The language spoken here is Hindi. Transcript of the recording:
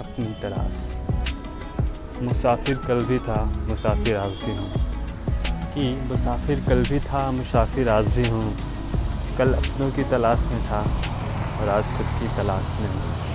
अपनी तलाश। मुसाफिर कल भी था, मुसाफिर आज भी हूँ। कि मुसाफिर कल भी था, मुसाफिर आज भी हूँ। कल अपनों की तलाश में था और आज खुद की तलाश में हूँ।